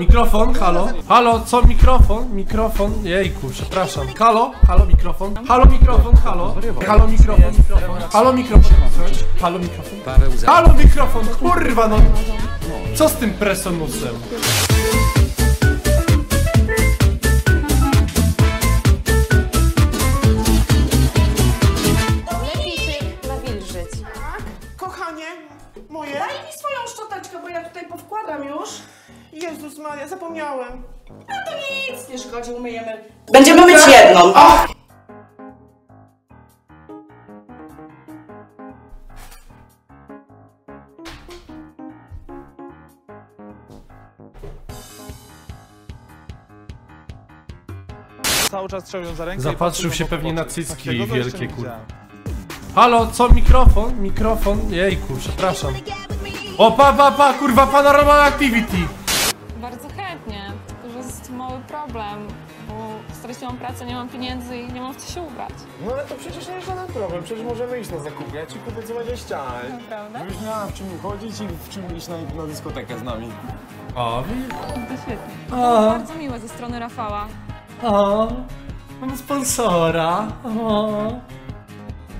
Mikrofon, halo? Halo, co mikrofon? Mikrofon, jejku, przepraszam. Halo, halo, mikrofon. Halo, mikrofon, halo. Halo, mikrofon. Halo, mikrofon. Halo, mikrofon. Halo, mikrofon, kurwa no. Co z tym presonusem? Szkodzi, umyjemy. Będziemy myć jedną. Cały czas trzymają za rękę. i Zapatrzył się pewnie na cycki Takiego to jeszcze wielkie, nie kurwa. widziałem. Halo, co mikrofon? Mikrofon, jejku, przepraszam. O, pa, pa, pa, kurwa, Paranormal Activity. Bardzo mały problem, bo straciłam pracę, nie mam pieniędzy i nie mam w co się ubrać. No ale to przecież nie jest żaden problem, przecież możemy iść na zakupy, ja ci kupię co będziesz chciała. Naprawdę? Żebyś miała w czym chodzić i w czym iść na, na dyskotekę z nami. O, To świetnie. A. Bardzo miłe ze strony Rafała. o, mam sponsora. O.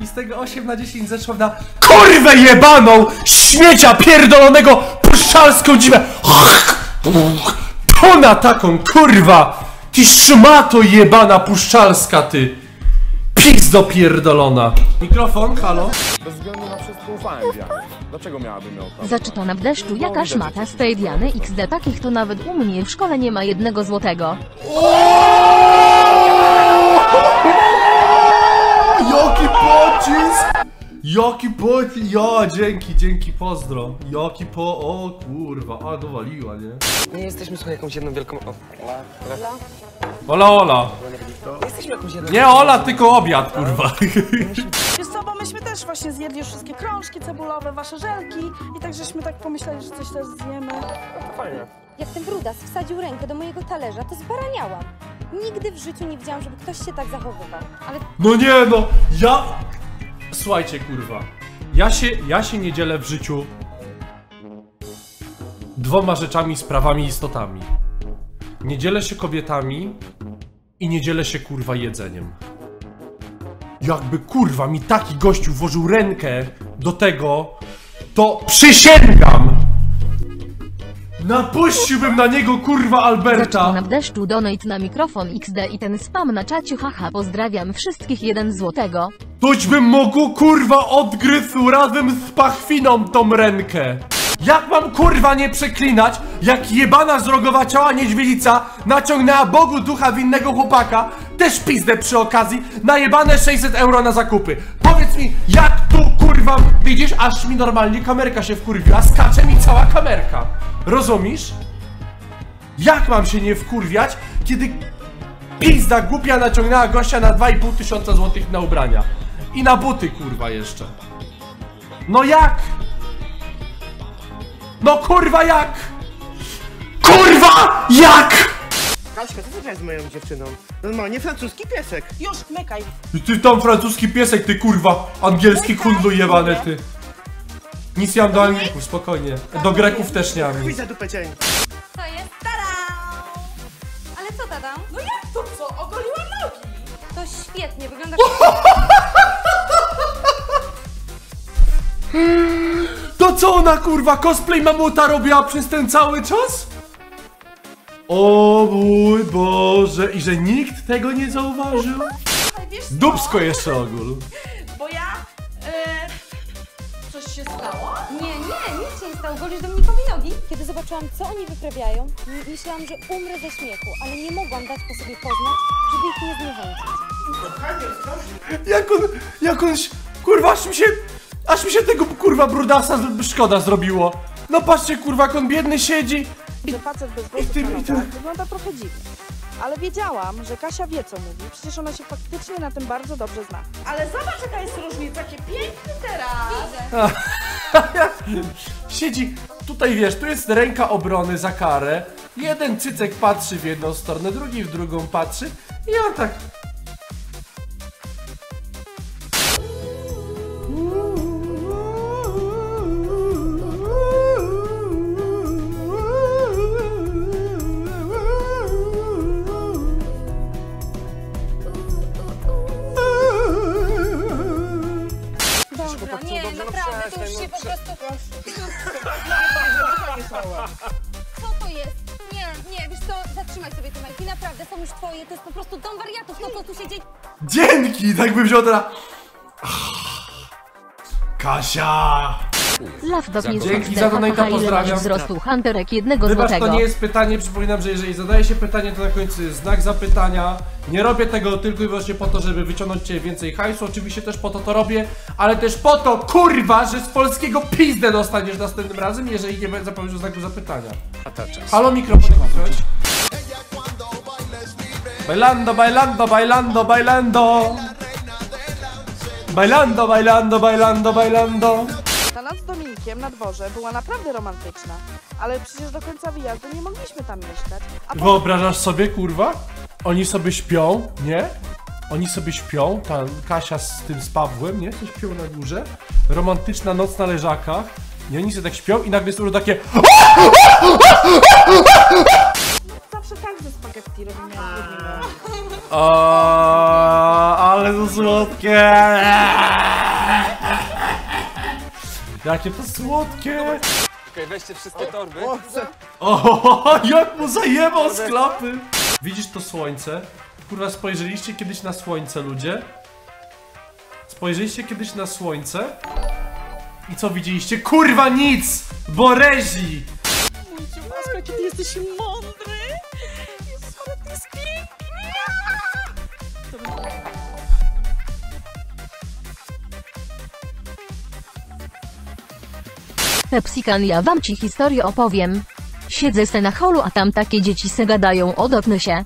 I z tego 8 na 10 zeszło na KURWę jebaną! Śmiecia pierdolonego puszczalską dziwę! To na taką, kurwa! Ty szmato jebana puszczalska, ty! Pizdo pierdolona! Mikrofon, halo? Bez względu na wszystko ufałem. Dlaczego miałabym ją ufać? Zaczytana w deszczu jaka szmata z tej Diany XD takich to nawet u mnie w szkole nie ma jednego złotego. Jaki pocisk! Jaki pocisk! Ja, dzięki, dzięki, pozdro. Jaki po... O kurwa, a dowaliła, nie? Nie jesteśmy słuchaj jakąś jedną wielką. O, Ola, Ola. nie jesteśmy jakąś jedną. Nie Ola, tylko obiad, kurwa. Wiesz co, bo myśmy też właśnie zjedli już wszystkie krążki cebulowe, wasze żelki i tak żeśmy tak pomyśleli, że coś też zjemy. Fajnie. Jak ten brudas wsadził rękę do mojego talerza, to zbaraniałam. Nigdy w życiu nie widziałam, żeby ktoś się tak zachowywał. Ale No nie no, ja... Słuchajcie, kurwa. Ja się, ja się nie dzielę w życiu dwoma rzeczami, sprawami, istotami. Nie dzielę się kobietami i nie dzielę się, kurwa, jedzeniem. Jakby, kurwa, mi taki gościu włożył rękę do tego, to przysięgam! Napuściłbym na niego, kurwa, Alberta! W deszczu donate na mikrofon XD i ten spam na czacie haha pozdrawiam wszystkich jeden złotego. Toćbym mógł kurwa odgryzł razem z pachwiną tą rękę. Jak mam kurwa nie przeklinać, jak jebana zrogowa ciała niedźwiedzica naciągnęła Bogu ducha winnego chłopaka, też pizdę przy okazji, na jebane 600 euro na zakupy. Powiedz mi, jak tu kurwa, widzisz, aż mi normalnie kamerka się wkurwiła, skacze mi cała kamerka. Rozumiesz? Jak mam się nie wkurwiać, kiedy Pizda głupia naciągnęła gościa na 2,5 tysiąca złotych na ubrania. I na buty, kurwa, jeszcze. No jak? No kurwa jak? Kurwa jak? Kaśka, co ty zrobiłaś z moją dziewczyną? Normalnie francuski piesek. Już, mykaj. I ty tam francuski piesek, ty kurwa, angielski kundlu jebany, ty. Nic nie mam do Anglików, spokojnie. Do Greków też nie mam Chuj za dupę cień. Wygląda To co ona kurwa cosplay mamuta robiła przez ten cały czas? O mój Boże, i że nikt tego nie zauważył? Ale wiesz co? Dubsko jeszcze ogól. Bo ja... E, coś się stało? Nie, nie, nic się nie stało. Golisz Dominikowi nogi? Kiedy zobaczyłam, co oni wyprawiają, myślałam, że umrę ze śmiechu, ale nie mogłam dać po sobie poznać, żeby ich nie zniechęcić. Jak on, jak on, kurwa, aż mi się, aż mi się tego kurwa brudasa szkoda zrobiło. No patrzcie kurwa, jak on biedny siedzi. Że facet bez I włosów ty- na i ty- nogach wygląda trochę dziwnie. Ale wiedziałam, że Kasia wie co mówi. Przecież ona się faktycznie na tym bardzo dobrze zna. Ale zobacz jaka jest różnica, jakie piękny teraz! Siedzi, tutaj wiesz, tu jest ręka obrony za karę. Jeden cycek patrzy w jedną stronę, drugi w drugą patrzy. I on tak... już twoje, to jest po prostu dom wariatów, to co tu się dzieje. Dzięki! Tak bym wziął teraz... Kasia! Lawdog jest Dzięki za donata, masz pozdrawiam. wzrostu Hunterek jednego Wybacz, złotego. to nie jest pytanie, przypominam, że jeżeli zadaje się pytanie, to na końcu jest znak zapytania. Nie robię tego tylko i wyłącznie po to, żeby wyciągnąć cię więcej hajsu, oczywiście też po to to robię, ale też po to, kurwa, że z polskiego pizdę dostaniesz następnym razem, jeżeli nie zapomnisz o znaku zapytania. Halo, mikrofon? Bailando, bailando, bailando, bailando. Bailando, bailando, bailando, bailando. Ta noc z Dominikiem na dworze była naprawdę romantyczna, ale przecież do końca wyjazdu nie mogliśmy tam mieszkać. A po... Wyobrażasz sobie, kurwa? Oni sobie śpią, nie? Oni sobie śpią, ta Kasia z tym z Pawłem, nie? To śpią na górze. Romantyczna noc na leżakach. I oni sobie tak śpią i nagle jest takie tak robimy, jak. O, ale to słodkie! Jakie to słodkie! Okej, weźcie wszystkie torby. O, jak mu zajebał z klapy! Widzisz to słońce? Kurwa, spojrzeliście kiedyś na słońce, ludzie? Spojrzeliście kiedyś na słońce? I co widzieliście? Kurwa nic! Bo rezi! Maska, jaki ty jesteś mądry! Piękny! Pepsikan, ja wam ci historię opowiem. Siedzę se na holu, a tam takie dzieci se gadają o doknesie.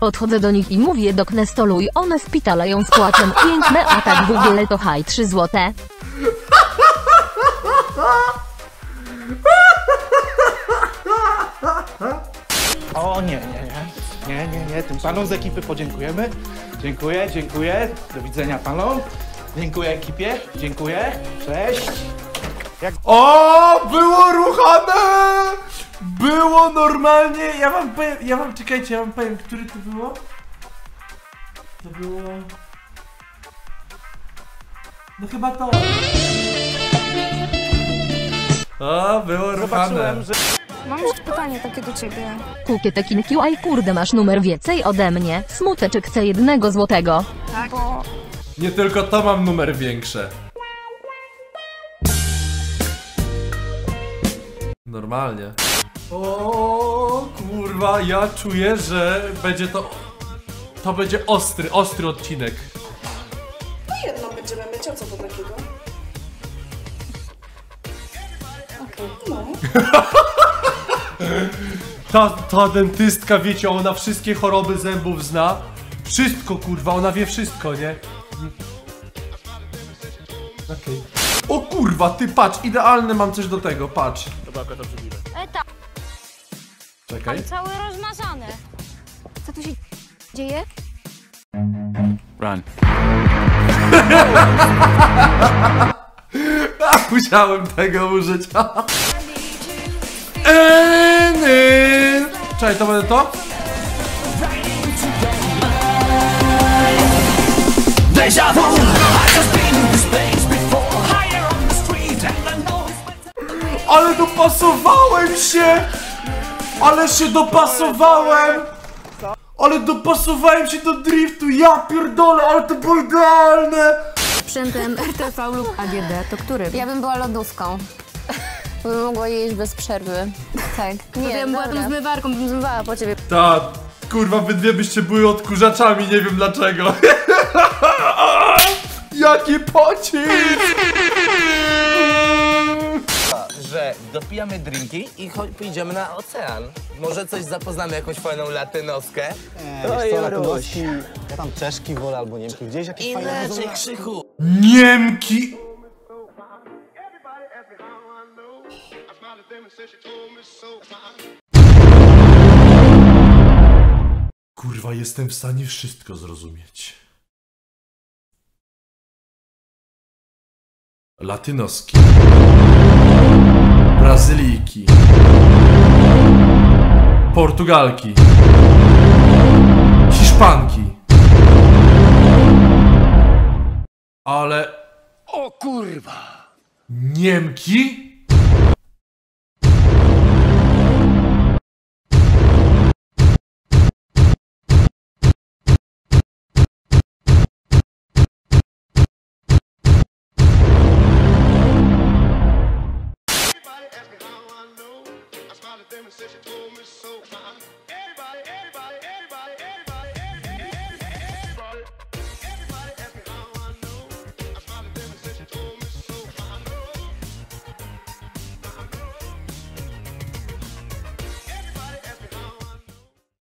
Podchodzę do nich i mówię doknę stolu i one spitalają z płaczem. Piękne, a tak w ogóle to haj 3 złote. O nie, nie, nie. Nie, nie. Tym panom z ekipy podziękujemy. Dziękuję, dziękuję. Do widzenia panom. Dziękuję ekipie. Dziękuję. Cześć. O, było ruchane! Było normalnie, ja wam powiem, ja wam, czekajcie, ja wam powiem, który to było? To było... No chyba to. O, było ruchane. Zobaczyłem, że Mam już pytanie takie do ciebie. Kukietekin QI kurde masz numer więcej ode mnie. Smuteczek chce jednego złotego. Bo Nie tylko to mam numer większe. Normalnie. O kurwa, ja czuję, że będzie to... To będzie ostry, ostry odcinek. Jedno będziemy mieć, a co to takiego? Ta, ta dentystka, wiecie, ona wszystkie choroby zębów zna. Wszystko, kurwa, ona wie wszystko, nie? Okej. O kurwa, ty patrz, idealne mam coś do tego, patrz. E, tak, Czekaj. całe rozmazane. Co tu się dzieje? A, musiałem tego użyć. Eny. Czekaj, to będę to? Ale dopasowałem się! Ale się dopasowałem! Ale dopasowałem się do driftu, ja pierdolę, ale to było idealne! Sprzętem RTV lub AGD to który? Ja bym była lodówką. Bym mogła jeść bez przerwy. Tak. Nie, ja bym była tą zmywarką, bym zmywała po ciebie. Ta, kurwa, wy dwie byście były odkurzaczami, nie wiem dlaczego. Jaki pocisk! Że dopijamy drinki i pójdziemy na ocean. Może coś zapoznamy, jakąś fajną latynoskę. Wiesz co, latynoski, ja tam czeszki wolę albo niemki, gdzieś jakieś fajne Inaczej, Krzychu. Niemki! Kurwa, jestem w stanie wszystko zrozumieć. Latynoski. Brazylijki. Portugalki. Hiszpanki. Ale... O kurwa! Niemki?